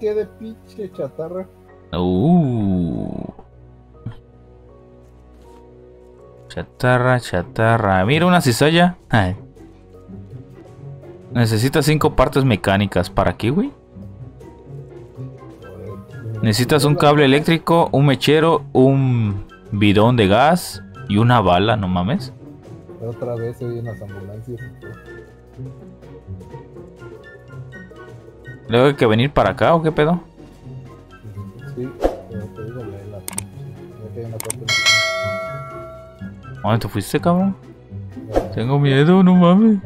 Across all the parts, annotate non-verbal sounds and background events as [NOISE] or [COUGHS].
qué de pinche chatarra. Uh. Chatarra, chatarra. Mira una cizalla. Ay. Necesitas cinco partes mecánicas. ¿Para qué, güey? Necesitas un cable eléctrico, un mechero, un bidón de gas y una bala, no mames. Otra vez las ambulancias. ¿Luego hay que venir para acá o qué pedo? Sí, pero te digo, la. Ya que hay una parte ¿A ¿Dónde te fuiste, cabrón? Tengo miedo, no mames.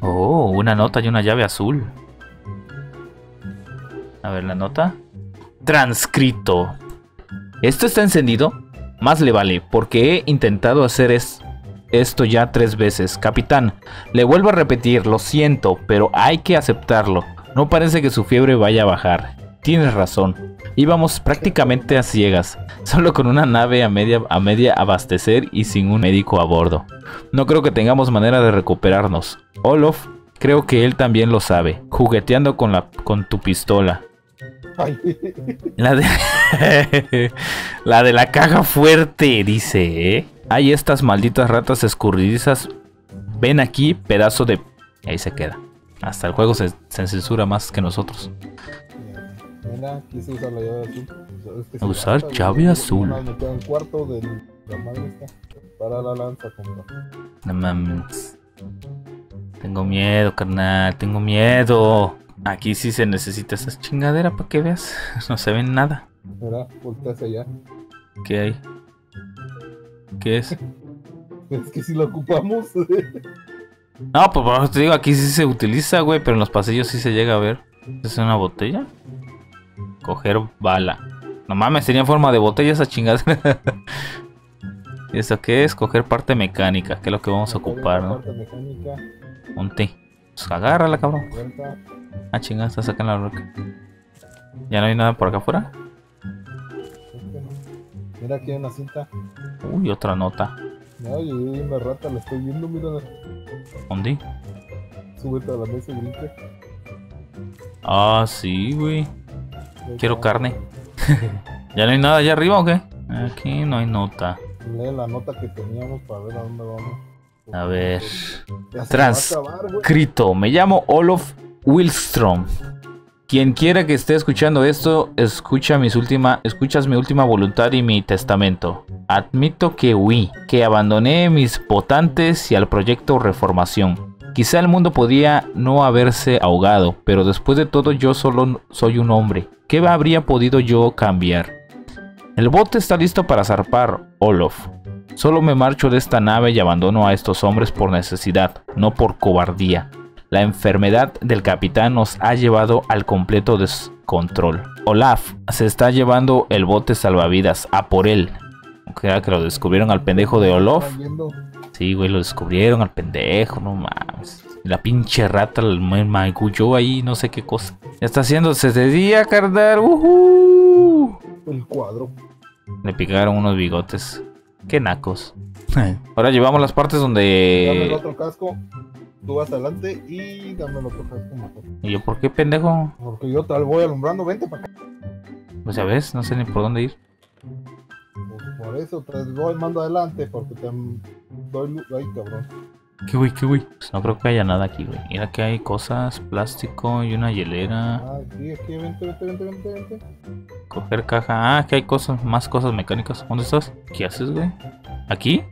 Oh, una nota y una llave azul. A ver la nota. Transcrito. ¿Esto está encendido? Más le vale, porque he intentado hacer es esto ya tres veces. Capitán, le vuelvo a repetir, lo siento, pero hay que aceptarlo. No parece que su fiebre vaya a bajar. Tienes razón. Íbamos prácticamente a ciegas, [LAUGHS] solo con una nave a media, a media abastecer y sin un médico a bordo. No creo que tengamos manera de recuperarnos. Olof, creo que él también lo sabe, jugueteando con, la, con tu pistola. Ay, La de, [LAUGHS] la de la caja fuerte, dice, ¿eh? Hay estas malditas ratas escurridizas. Ven aquí, pedazo de... Ahí se queda. Hasta el juego se, se censura más que nosotros. Mira, aquí se usa la llave azul. Es que Usar llave y- azul. Me queda un cuarto de la madre esta. Para la lanza. No mames. Tengo miedo, carnal. Tengo miedo. Aquí sí se necesita esa chingadera para que veas. [LAUGHS] No se ve nada. Mira, allá. ¿Qué hay? ¿Qué es? Es que si lo ocupamos. [LAUGHS] No, pues por eso te digo, aquí sí se utiliza, güey, pero en los pasillos sí se llega a ver. ¿Es una botella? Coger bala. No mames, tenía forma de botella esa chingadera. [LAUGHS] ¿Y eso qué es? Coger parte mecánica, que es lo que vamos a ocupar, ¿no? Un té. Pues agárrala, cabrón. Ah, chingada, está sacando la roca. ¿Ya no hay nada por acá afuera? Mira aquí hay una cinta. Uy, otra nota. Ay, una rata, la estoy viendo, mira. ¿Dónde? Súbete a la mesa y. Ah, sí, güey. Quiero carne. [LAUGHS] ¿Ya no hay nada allá arriba o qué? Aquí no hay nota. Lee la nota que teníamos para ver a dónde vamos. A ver. Ya se Trans- va a acabar, güey. Escrito, me llamo Olof Wilstrom. Quien quiera que esté escuchando esto, escucha mis última, escuchas mi última voluntad y mi testamento. Admito que huí, que abandoné mis votantes y al proyecto Reformación. Quizá el mundo podía no haberse ahogado, pero después de todo yo solo soy un hombre. ¿Qué habría podido yo cambiar? El bote está listo para zarpar, Olof. Solo me marcho de esta nave y abandono a estos hombres por necesidad, no por cobardía. La enfermedad del capitán nos ha llevado al completo descontrol. Olaf se está llevando el bote salvavidas a por él. Era que lo descubrieron al pendejo de viendo. Sí, güey, lo descubrieron al pendejo, no mames. La pinche rata el magulló ahí, no sé qué cosa. Ya está haciéndose de día, carnal. ¡Uhú! El cuadro. Le picaron unos bigotes. Qué nacos. Ahora llevamos las partes Dame el donde. otro casco. Tú vas adelante y dame casco mejor. ¿Y yo por qué pendejo? Porque yo te voy alumbrando. Vente para acá. Pues ya ves, no sé ni por dónde ir. Pues por eso te voy mando adelante. Porque te doy luz. Ay, cabrón. ¿Qué güey, qué güey? Pues no creo que haya nada aquí, güey. Mira que hay cosas, plástico y una hielera. Ah, aquí, aquí, vente, vente, vente, vente, vente. Coger caja. Ah, que hay cosas, más cosas mecánicas. ¿Dónde estás? ¿Qué haces, güey? ¿Aquí?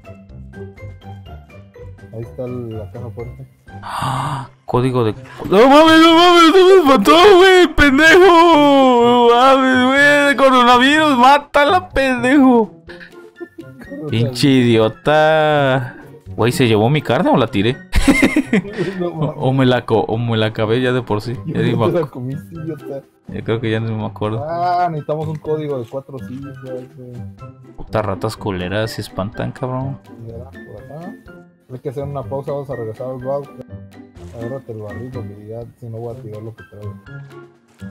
Ahí está la caja fuerte. ¡Ah! Código de. ¡No mames, no mames! ¡Se me mató, güey! ¡Pendejo! ¡No mames, güey! ¡Coronavirus! ¡Mátala, pendejo! Pinche idiota. Güey, ¿se llevó mi carne o la tiré? [LAUGHS] No, O, me la co- o me la acabé ya de por sí. Ya, Yo te ac- la comiste, idiota. ya creo que ya no me acuerdo. Ah, necesitamos un código de cuatro güey. Putas ratas culeras se espantan, cabrón. Hay que hacer una pausa, vamos a regresar al blog. Agárrate el barril porque ya si no voy a tirar lo que traigo.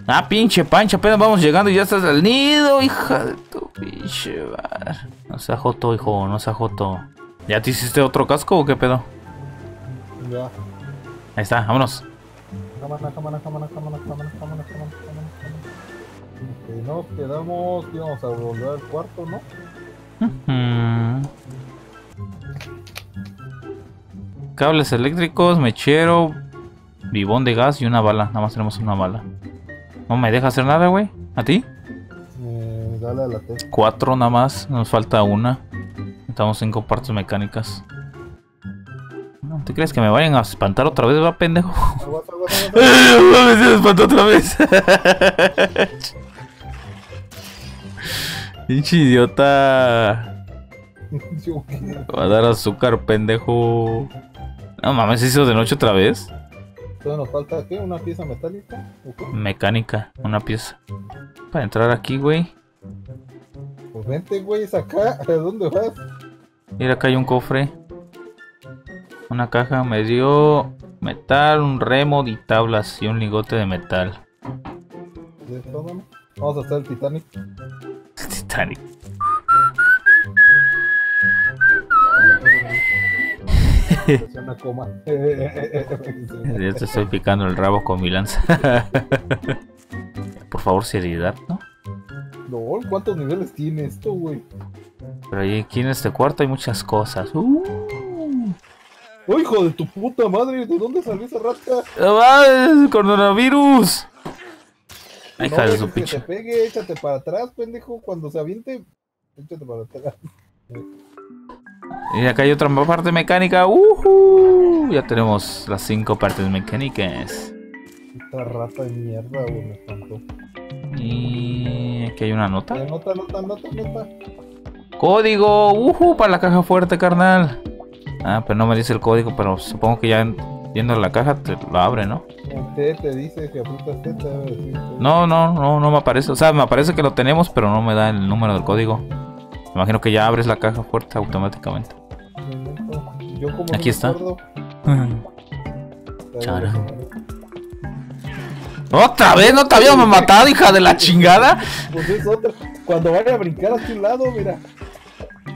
Ah, pinche pancha, apenas vamos llegando y ya estás al nido, hija de tu pinche bar. No se joto, hijo, no se joto. ¿Ya te hiciste otro casco o qué pedo? Ya. Ahí está, vámonos. Cámara, cámara, cámara, cámara, cámara, cámara, cámara, nos quedamos, íbamos a volver al cuarto, ¿no? Cables eléctricos, mechero, bibón de gas y una bala. Nada más tenemos una bala. No me deja hacer nada, güey. ¿A ti? Eh, dale a la T. Cuatro nada más. Nos falta una. Estamos cinco partes mecánicas. ¿No te crees que me vayan a espantar otra vez, va, pendejo? Aguas. Mames, se me espantó otra vez. [LAUGHS] Pinche idiota. [LAUGHS] Va a dar azúcar, pendejo. No mames, ¿se hizo de noche otra vez? Todavía nos falta, ¿qué? ¿Una pieza metálica? Mecánica, una pieza. Para entrar aquí, güey. Pues vente, güey, es acá. [LAUGHS] ¿A dónde vas? Mira, acá hay un cofre. Una caja me dio metal, un remo y tablas y un lingote de metal. Vamos a hacer el Titanic. [LAUGHS] Titanic. [LAUGHS] Ya te estoy picando el rabo con mi lanza. [LAUGHS] Por favor, seriedad, ¿no? Lol, ¿cuántos niveles tiene esto, güey? Pero ahí aquí en este cuarto hay muchas cosas. ¡Uh! ¡Oh, hijo de tu puta madre! ¿De dónde salió esa rata? ¡No! ¡Coronavirus! Ay, hija no de su dejes que pinche. te pegue, échate para atrás, pendejo. Cuando se aviente, échate para atrás. Y acá hay otra parte mecánica. ¡Uhu! Ya tenemos las cinco partes mecánicas. Esta rata de mierda, güey. Y aquí hay una nota. Eh, Nota, nota, nota, nota. Código, uhu, para la caja fuerte, carnal. Ah, pero no me dice el código, pero supongo que ya yendo a la caja te lo abre, ¿no? T te dice que aprietas T, te. No, no, no, no me aparece. O sea, me aparece que lo tenemos, pero no me da el número del código. Imagino que ya abres la caja fuerte automáticamente. Yo como Aquí no está. acuerdo, Chara. ¿Otra vez? ¿No te habíamos matado, hija de la chingada? Pues es otra. Cuando vaya a brincar a tu lado, mira.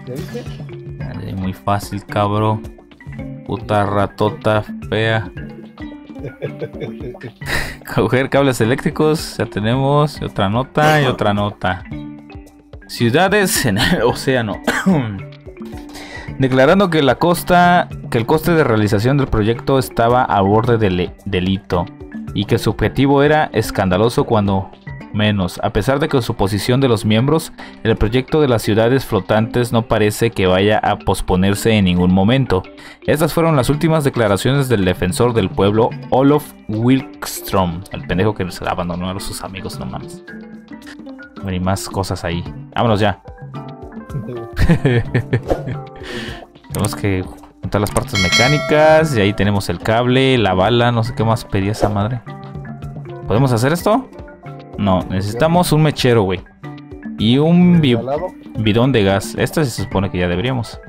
¿Ya viste? Muy fácil, cabrón. Puta ratota fea. [LAUGHS] Coger cables eléctricos, ya tenemos. y otra nota y otra nota. Ciudades en el [LAUGHS] océano. [COUGHS] Declarando que la costa, que el coste de realización del proyecto estaba a borde del delito y que su objetivo era escandaloso cuando menos. A pesar de que su posición de los miembros, el proyecto de las ciudades flotantes no parece que vaya a posponerse en ningún momento. Estas fueron las últimas declaraciones del defensor del pueblo, Olof Wilkstrom, el pendejo que se abandonó a sus amigos, no mames. Bueno, y más cosas ahí. Vámonos ya. [LAUGHS] tenemos que juntar las partes mecánicas y ahí tenemos el cable, la bala, no sé qué más pedía esa madre. ¿Podemos hacer esto? No, necesitamos un mechero, güey. Y un bi- bidón de gas. Esto se supone que ya deberíamos.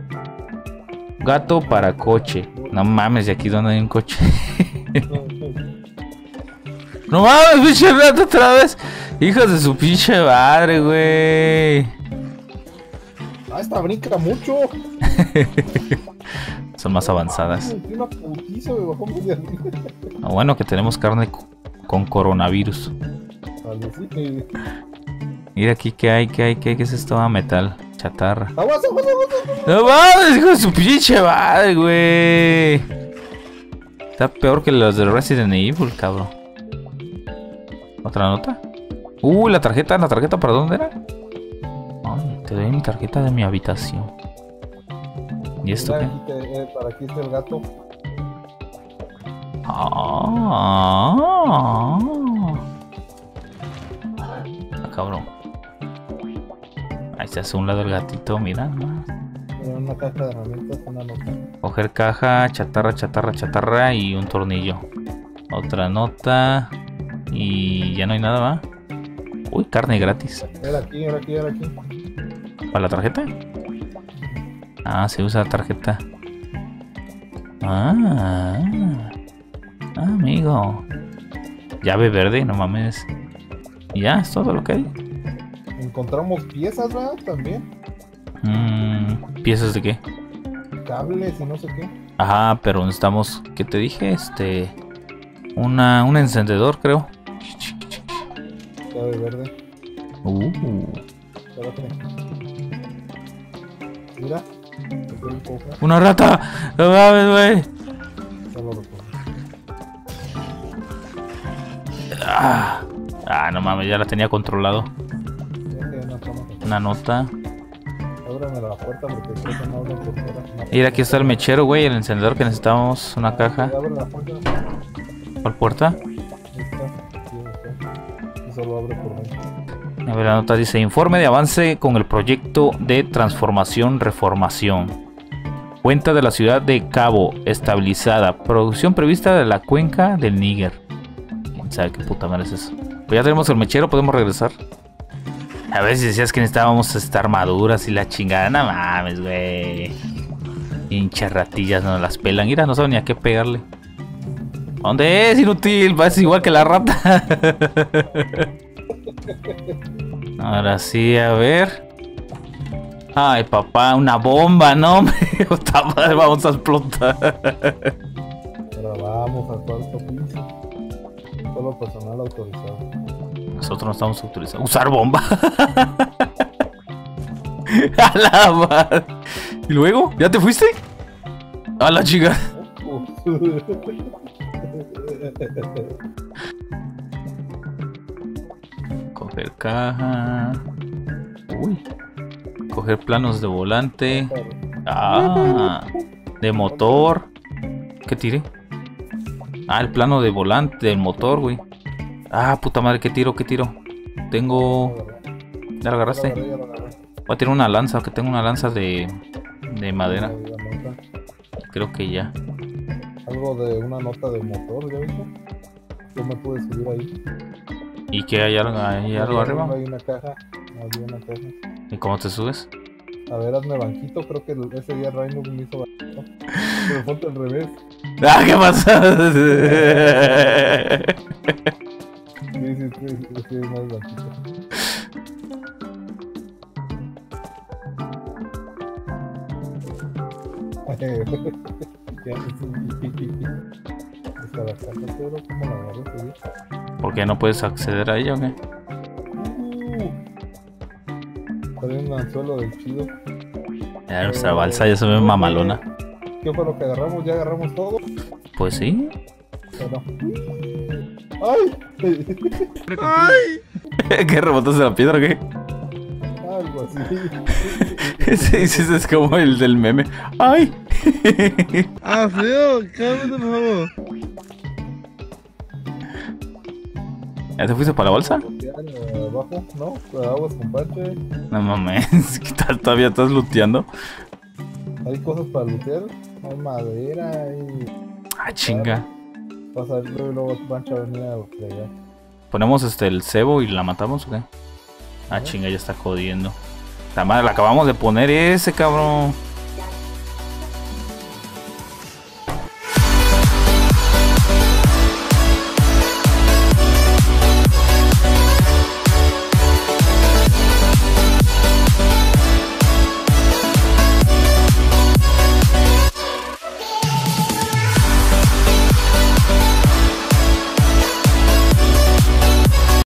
Gato para coche. No mames, ¿y aquí dónde hay un coche? No mames, pinche gato otra vez. Hijos de su pinche madre, güey. Ah, esta brinca mucho. [LAUGHS] Son más avanzadas. Lo bueno que tenemos carne co- con coronavirus. Mira aquí qué hay, qué hay, qué hay, qué es esto? Ah, metal, chatarra. Aguas, aguas, aguas, aguas. No mames, hijo de su pinche madre, güey. Está peor que los de Resident Evil, cabrón. ¿Otra nota? Uh, la tarjeta, la tarjeta, ¿para dónde era? Ay, te doy mi tarjeta de mi habitación. ¿Y esto qué? eh, para aquí está el gato. Ah, ah, cabrón. Ahí se hace un lado el gatito. Mira, una caja de herramientas, una nota. Coger caja, chatarra, chatarra, chatarra y un tornillo. Otra nota. Y ya no hay nada más. Uy, carne gratis. Era aquí, era aquí, era aquí. ¿Para la tarjeta? Ah, se usa la tarjeta. Ah, ah, amigo. Llave verde, no mames. Ya, es todo lo que hay. Encontramos piezas, ¿verdad? También. Mm, ¿Piezas de qué? Cables y no sé qué. Ajá, pero necesitamos. ¿Qué te dije? Este. Una, un encendedor, creo. Llave verde. Uh. Mira. Una rata. No mames, güey. Ah, ah, no mames, ya la tenía controlado. Una nota. La puerta porque creo que no abren por fuera. Una Mira, aquí está el mechero, güey, el encendedor que necesitábamos. Una caja. ¿Cuál puerta? Por dentro. A ver, la nota dice: Informe de avance con el proyecto de transformación-reformación. Cuenta de la ciudad de Cabo, estabilizada. Producción prevista de la cuenca del Níger. ¿Quién sabe qué puta madre es eso? Pues ya tenemos el mechero, podemos regresar. A ver si decías que necesitábamos esta armaduras y la chingada. No mames, güey. Hinchas ratillas no las pelan. Mira, no saben ni a qué pegarle. ¿Dónde es, inútil? Es igual que la rata. Ahora sí, a ver. Ay, papá, una bomba, no. Puta madre, vamos a explotar. Ahora vamos al cuarto piso. Solo personal autorizado. Nosotros no estamos autorizados. Usar bomba. [LAUGHS] a la madre. ¿Y luego? ¿Ya te fuiste? A la chica. [LAUGHS] Coger caja. Uy. Coger planos de volante. Ah. De motor. ¿Qué tiré? Ah, el plano de volante del motor, güey. Ah, puta madre, ¿qué tiro? ¿Qué tiro? Tengo... ¿Ya lo agarraste? Voy a tirar una lanza, que tengo una lanza de... De madera. Creo que ya. Algo de una nota de motor, ¿ya viste? Yo me pude subir ahí. ¿Y qué hay algo, hay algo arriba? Hay una caja. Había una caja. ¿Y cómo te subes? A ver, hazme banquito. Creo que ese día Raino me hizo banquito. Pero ponte al revés. [LAUGHS] ¡Ah, qué pasa! Sí, sí, sí, sí, sí, más banquito. [LAUGHS] Pero ¿cómo la agarré ese día? ¿Por qué no puedes acceder a ella o qué? Uh, Trae un anzuelo del chido. Ya nuestra balsa ya se ve mamalona. ¿Qué fue lo que agarramos? ¿Ya agarramos todo? Pues sí. ¿O no? ¡Ay! [LAUGHS] ¿Qué rebotas de la piedra o qué? Algo así. [LAUGHS] Sí, sí, sí, es como el del meme. ¡Ay! [LAUGHS] Ah, feo, cálmate, por favor. ¿Ya te fuiste para la bolsa? Abajo, ¿no? Aguas con parche. No mames, [LAUGHS] ¿qué tal? ¿Todavía estás looteando? Hay cosas para lootear. Hay madera, hay. Ah, chinga. Ver luego, luego Pancha venía a. ¿Ponemos este el cebo y la matamos o qué? Ah, chinga, ya está jodiendo. La madre, la acabamos de poner ese, cabrón.